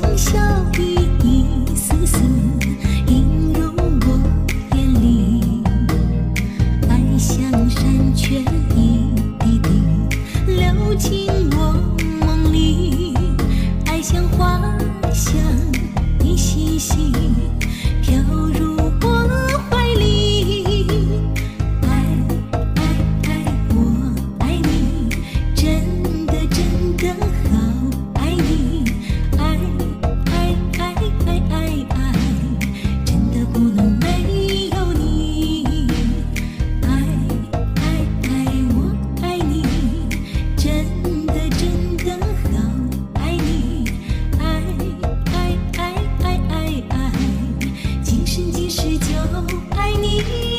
风小雨一丝丝。爱你，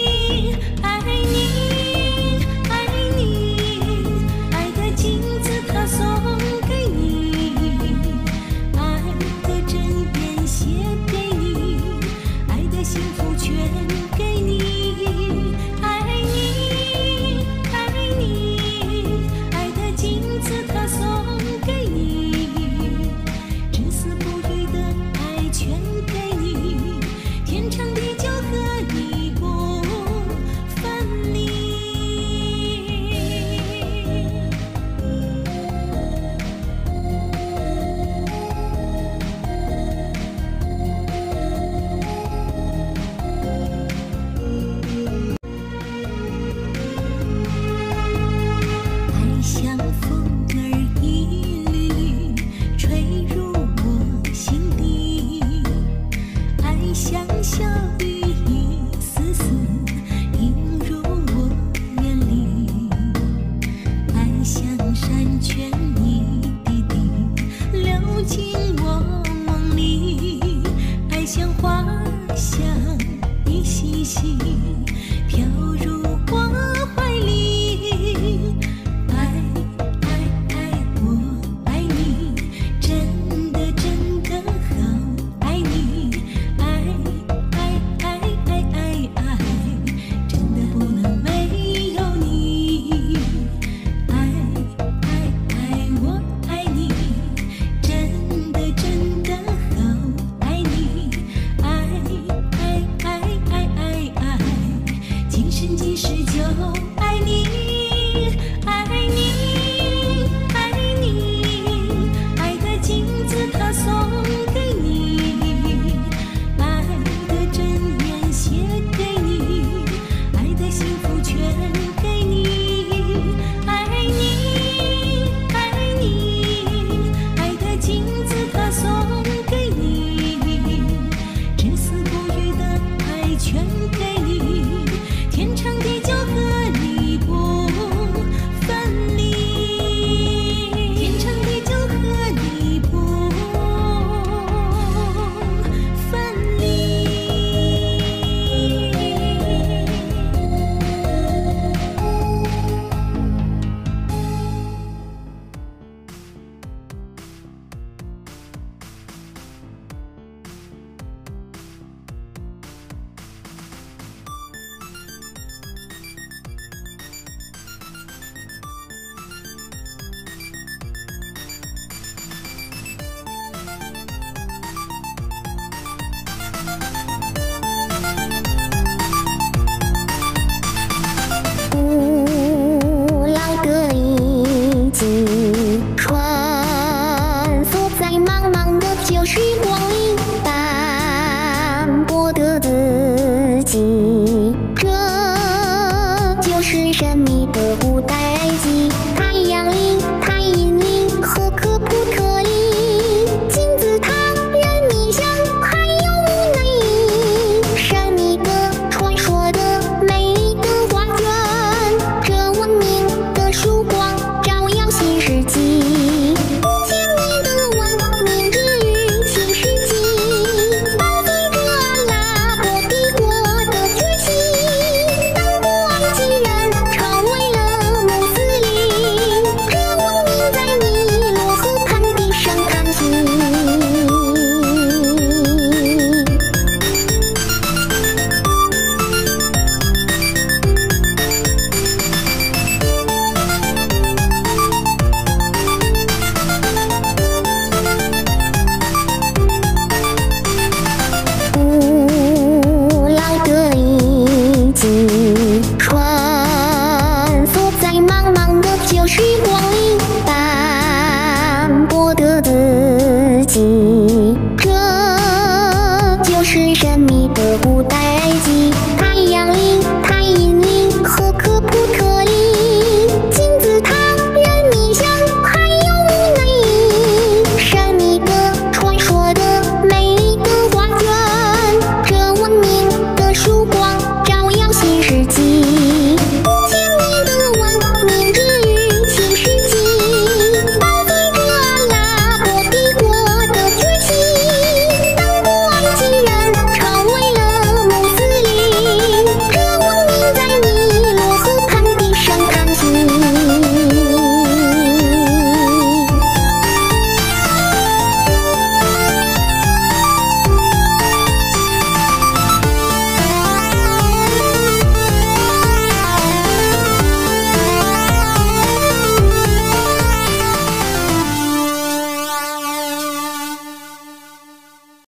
剥夺自己。